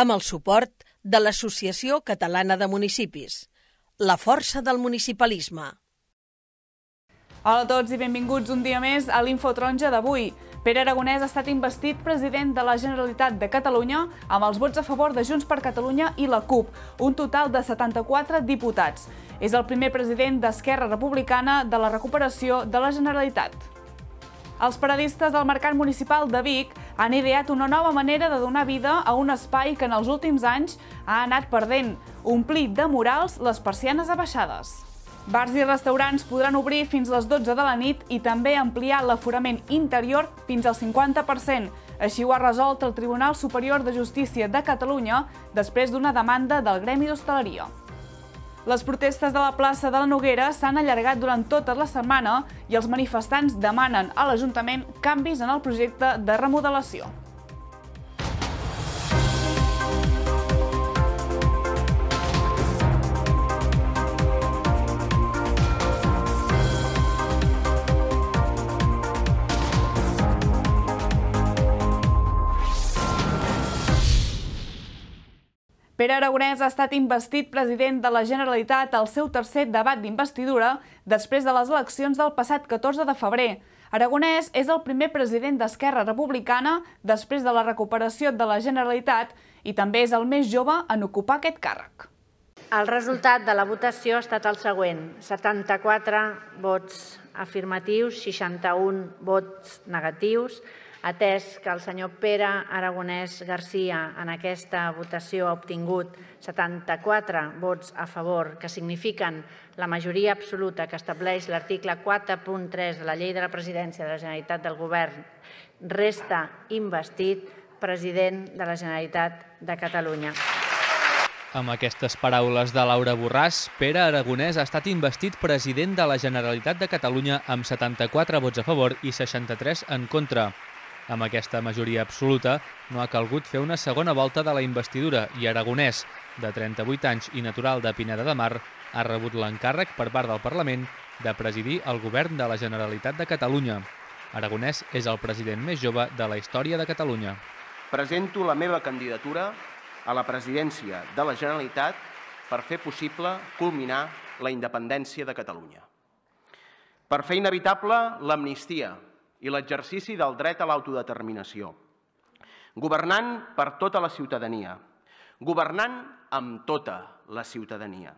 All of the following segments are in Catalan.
amb el suport de l'Associació Catalana de Municipis. La força del municipalisme. Hola a tots i benvinguts un dia més a l'Infotronja d'avui. Pere Aragonès ha estat investit president de la Generalitat de Catalunya amb els vots a favor de Junts per Catalunya i la CUP, un total de 74 diputats. És el primer president d'Esquerra Republicana de la recuperació de la Generalitat. Els paradistes del Mercat Municipal de Vic han ideat una nova manera de donar vida a un espai que en els últims anys ha anat perdent, omplir de murals les persianes abaixades. Bars i restaurants podran obrir fins les 12 de la nit i també ampliar l'aforament interior fins al 50%. Així ho ha resolt el Tribunal Superior de Justícia de Catalunya després d'una demanda del Gremi d'Hostaleria. Les protestes de la plaça de la Noguera s'han allargat durant tota la setmana i els manifestants demanen a l'Ajuntament canvis en el projecte de remodelació. Pere Aragonès ha estat investit president de la Generalitat al seu tercer debat d'investidura després de les eleccions del passat 14 de febrer. Aragonès és el primer president d'Esquerra Republicana després de la recuperació de la Generalitat i també és el més jove en ocupar aquest càrrec. El resultat de la votació ha estat el següent. 74 vots afirmatius, 61 vots negatius, atès que el senyor Pere Aragonès Garcia en aquesta votació ha obtingut 74 vots a favor, que signifiquen la majoria absoluta que estableix l'article 4.3 de la Llei de la Presidència de la Generalitat del Govern, resta investit president de la Generalitat de Catalunya. Amb aquestes paraules de Laura Borràs, Pere Aragonès ha estat investit president de la Generalitat de Catalunya amb 74 vots a favor i 63 en contra. Amb aquesta majoria absoluta, no ha calgut fer una segona volta de la investidura i Aragonès, de 38 anys i natural de Pineda de Mar, ha rebut l'encàrrec per part del Parlament de presidir el govern de la Generalitat de Catalunya. Aragonès és el president més jove de la història de Catalunya. Presento la meva candidatura a la presidència de la Generalitat per fer possible culminar la independència de Catalunya. Per fer inevitable l'amnistia i l'exercici del dret a l'autodeterminació. Governant per tota la ciutadania. Governant amb tota la ciutadania.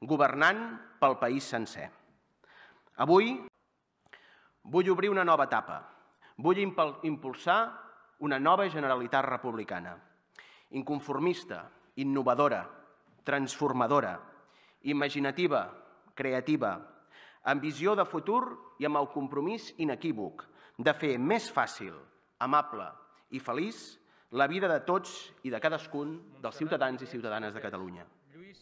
Governant pel país sencer. Avui vull obrir una nova etapa. Vull impulsar una nova Generalitat republicana. Inconformista, innovadora, transformadora, imaginativa, creativa, amb visió de futur i amb el compromís inequívoc de fer més fàcil, amable i feliç la vida de tots i de cadascun dels ciutadans i ciutadanes de Catalunya.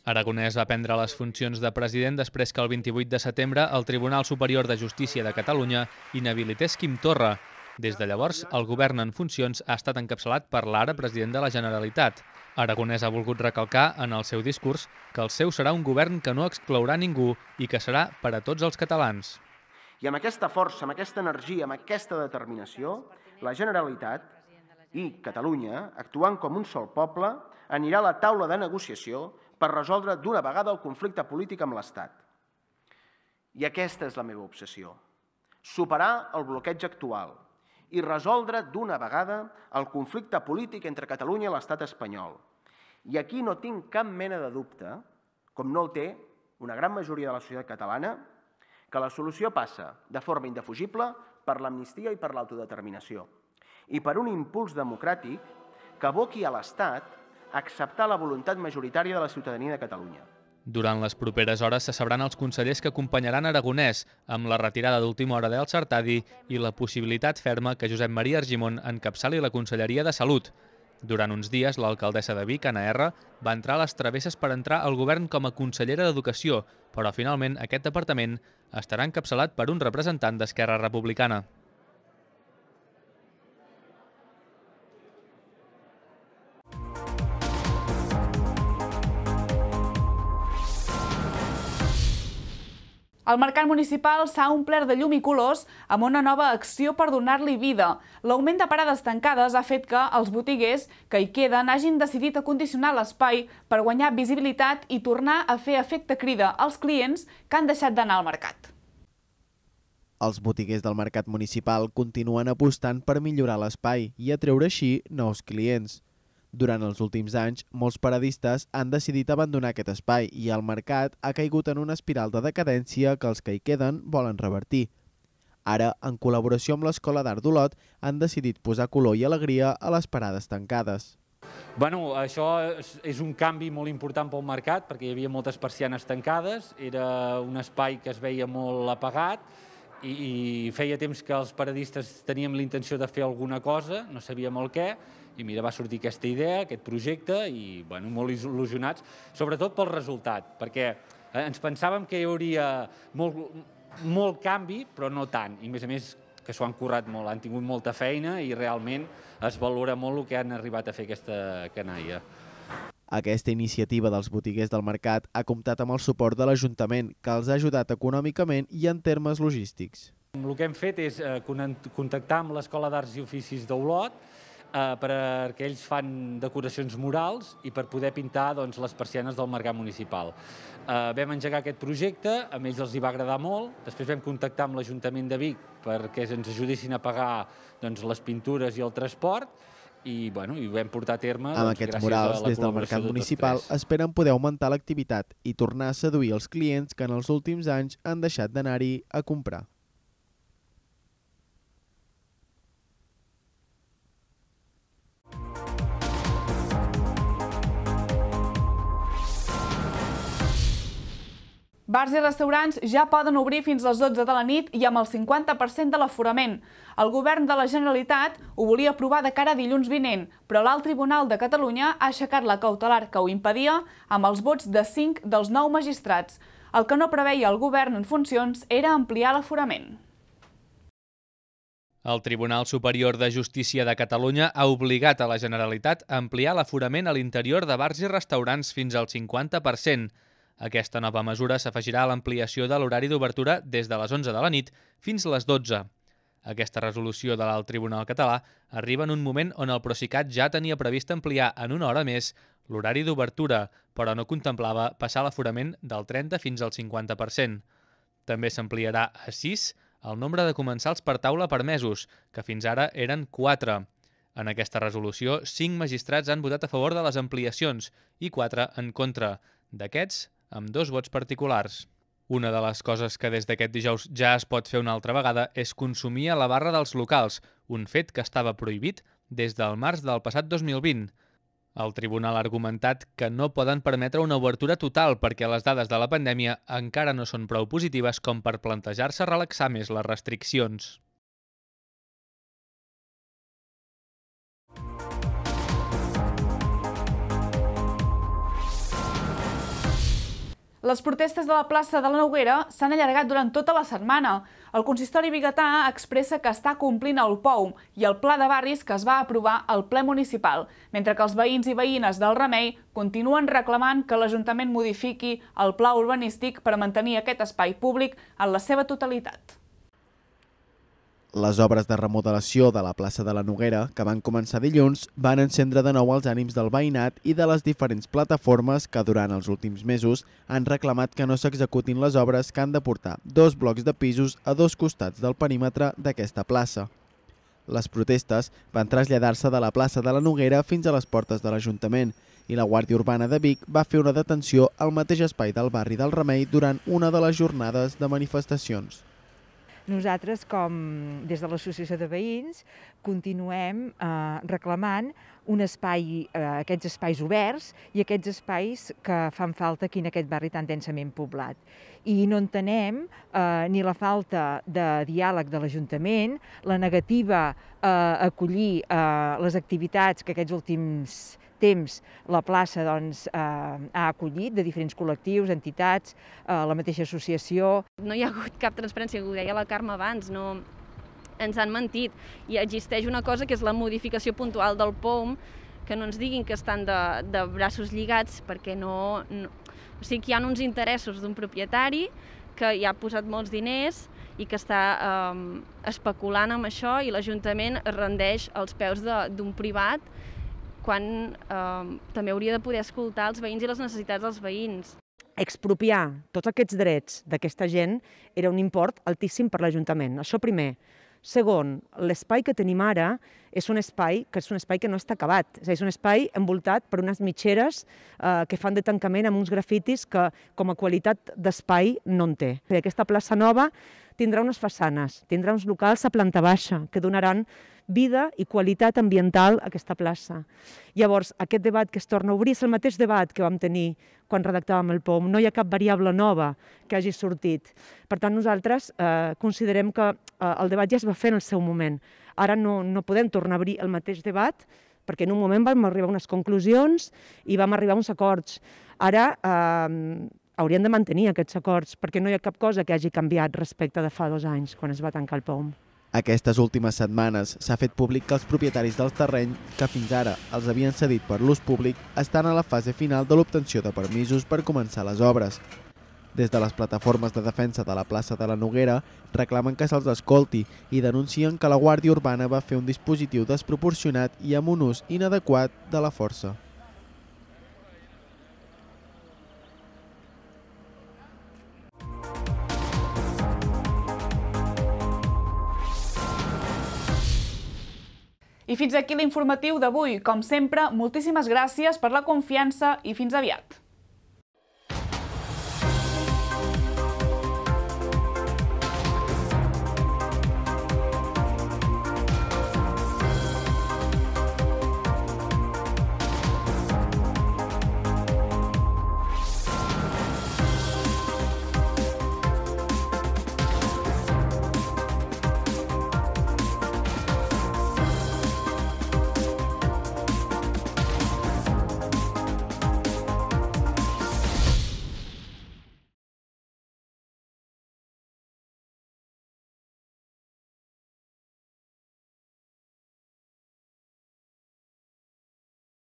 Aragonès va prendre les funcions de president després que el 28 de setembre el Tribunal Superior de Justícia de Catalunya inhabilités Quim Torra. Des de llavors, el govern en funcions ha estat encapçalat per l'ara president de la Generalitat. Aragonès ha volgut recalcar en el seu discurs que el seu serà un govern que no exclourà ningú i que serà per a tots els catalans. I amb aquesta força, amb aquesta energia, amb aquesta determinació, la Generalitat i Catalunya, actuant com un sol poble, anirà a la taula de negociació per resoldre d'una vegada el conflicte polític amb l'Estat. I aquesta és la meva obsessió. Superar el bloqueig actual i resoldre d'una vegada el conflicte polític entre Catalunya i l'estat espanyol. I aquí no tinc cap mena de dubte, com no el té una gran majoria de la societat catalana, que la solució passa de forma indefugible per l'amnistia i per l'autodeterminació i per un impuls democràtic que aboqui a l'Estat a acceptar la voluntat majoritària de la ciutadania de Catalunya. Durant les properes hores se sabran els consellers que acompanyaran Aragonès, amb la retirada d'última hora del Sartadi i la possibilitat ferma que Josep Maria Argimon encapçali la Conselleria de Salut. Durant uns dies, l'alcaldessa de Vic, Anna R, va entrar a les travesses per entrar al govern com a consellera d'Educació, però finalment aquest departament estarà encapçalat per un representant d'Esquerra Republicana. El mercat municipal s'ha omplert de llum i colors amb una nova acció per donar-li vida. L'augment de parades tancades ha fet que els botiguers que hi queden hagin decidit acondicionar l'espai per guanyar visibilitat i tornar a fer efecte crida als clients que han deixat d'anar al mercat. Els botiguers del mercat municipal continuen apostant per millorar l'espai i atreure així nous clients. Durant els últims anys, molts paradistes han decidit abandonar aquest espai i el mercat ha caigut en una espiral de decadència que els que hi queden volen revertir. Ara, en col·laboració amb l'Escola d'Art d'Olot, han decidit posar color i alegria a les parades tancades. Bueno, això és un canvi molt important pel mercat perquè hi havia moltes persianes tancades, era un espai que es veia molt apagat i, i feia temps que els paradistes teníem la intenció de fer alguna cosa, no sabíem el què, i mira, va sortir aquesta idea, aquest projecte, i bueno, molt il·lusionats, sobretot pel resultat, perquè eh, ens pensàvem que hi hauria molt, molt canvi, però no tant, i a més a més que s'ho han currat molt, han tingut molta feina i realment es valora molt el que han arribat a fer aquesta canalla. Aquesta iniciativa dels botiguers del mercat ha comptat amb el suport de l'Ajuntament, que els ha ajudat econòmicament i en termes logístics. El que hem fet és eh, contactar amb l'Escola d'Arts i Oficis d'Olot, eh, perquè ells fan decoracions murals i per poder pintar doncs, les persianes del mercat municipal. Eh, vam engegar aquest projecte, a ells els hi va agradar molt, després vam contactar amb l'Ajuntament de Vic perquè ens ajudessin a pagar doncs, les pintures i el transport, i, bueno, i ho vam portar a terme amb doncs, aquests murals des del mercat de municipal esperen poder augmentar l'activitat i tornar a seduir els clients que en els últims anys han deixat d'anar-hi a comprar. Bars i restaurants ja poden obrir fins les 12 de la nit i amb el 50% de l'aforament. El govern de la Generalitat ho volia aprovar de cara a dilluns vinent, però l'Alt Tribunal de Catalunya ha aixecat la cautelar que ho impedia amb els vots de 5 dels 9 magistrats. El que no preveia el govern en funcions era ampliar l'aforament. El Tribunal Superior de Justícia de Catalunya ha obligat a la Generalitat a ampliar l'aforament a l'interior de bars i restaurants fins al 50%. Aquesta nova mesura s'afegirà a l'ampliació de l'horari d'obertura des de les 11 de la nit fins a les 12. Aquesta resolució de l'Alt Tribunal Català arriba en un moment on el Procicat ja tenia previst ampliar en una hora més l'horari d'obertura, però no contemplava passar l'aforament del 30 fins al 50%. També s'ampliarà a 6 el nombre de comensals per taula permesos, que fins ara eren 4. En aquesta resolució, 5 magistrats han votat a favor de les ampliacions i 4 en contra. D'aquests, amb dos vots particulars. Una de les coses que des d'aquest dijous ja es pot fer una altra vegada és consumir a la barra dels locals, un fet que estava prohibit des del març del passat 2020. El tribunal ha argumentat que no poden permetre una obertura total perquè les dades de la pandèmia encara no són prou positives com per plantejar-se relaxar més les restriccions. Les protestes de la plaça de la Noguera s'han allargat durant tota la setmana. El consistori biguetà expressa que està complint el POU i el pla de barris que es va aprovar al ple municipal, mentre que els veïns i veïnes del Remei continuen reclamant que l'Ajuntament modifiqui el pla urbanístic per mantenir aquest espai públic en la seva totalitat. Les obres de remodelació de la plaça de la Noguera, que van començar dilluns, van encendre de nou els ànims del veïnat i de les diferents plataformes que durant els últims mesos han reclamat que no s'executin les obres que han de portar dos blocs de pisos a dos costats del perímetre d'aquesta plaça. Les protestes van traslladar-se de la plaça de la Noguera fins a les portes de l'Ajuntament i la Guàrdia Urbana de Vic va fer una detenció al mateix espai del barri del Remei durant una de les jornades de manifestacions. Nosaltres, com des de l'Associació de Veïns, continuem eh, reclamant un espai, eh, aquests espais oberts i aquests espais que fan falta aquí en aquest barri tan densament poblat. I no entenem eh, ni la falta de diàleg de l'Ajuntament, la negativa a eh, acollir eh, les activitats que aquests últims temps la plaça doncs, eh, ha acollit de diferents col·lectius, entitats, eh, la mateixa associació. No hi ha hagut cap transparència, ho deia la Carme abans, no, ens han mentit. I existeix una cosa que és la modificació puntual del POM, que no ens diguin que estan de, de braços lligats perquè no, no... O sigui que hi ha uns interessos d'un propietari que hi ha posat molts diners i que està eh, especulant amb això i l'Ajuntament rendeix els peus d'un privat quan eh, també hauria de poder escoltar els veïns i les necessitats dels veïns. Expropiar tots aquests drets d'aquesta gent era un import altíssim per l'Ajuntament. Això primer. Segon, l'espai que tenim ara és un espai que és un espai que no està acabat. És, dir, és un espai envoltat per unes mitgeres eh, que fan de tancament amb uns grafitis que com a qualitat d'espai no en té. Aquesta plaça nova tindrà unes façanes, tindrà uns locals a planta baixa que donaran vida i qualitat ambiental a aquesta plaça. Llavors, aquest debat que es torna a obrir és el mateix debat que vam tenir quan redactàvem el POM. No hi ha cap variable nova que hagi sortit. Per tant, nosaltres eh, considerem que eh, el debat ja es va fer en el seu moment. Ara no, no podem tornar a obrir el mateix debat perquè en un moment vam arribar a unes conclusions i vam arribar a uns acords. Ara eh, hauríem de mantenir aquests acords perquè no hi ha cap cosa que hagi canviat respecte de fa dos anys, quan es va tancar el POM. Aquestes últimes setmanes s'ha fet públic que els propietaris del terreny, que fins ara els havien cedit per l'ús públic, estan a la fase final de l'obtenció de permisos per començar les obres. Des de les plataformes de defensa de la plaça de la Noguera reclamen que se'ls escolti i denuncien que la Guàrdia Urbana va fer un dispositiu desproporcionat i amb un ús inadequat de la força. I fins aquí l'informatiu d'avui. Com sempre, moltíssimes gràcies per la confiança i fins aviat.